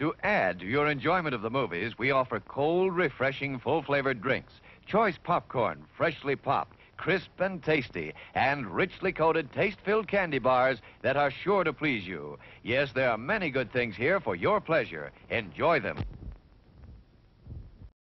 To add to your enjoyment of the movies, we offer cold, refreshing, full-flavored drinks, choice popcorn, freshly popped, crisp and tasty, and richly coated, taste-filled candy bars that are sure to please you. Yes, there are many good things here for your pleasure. Enjoy them.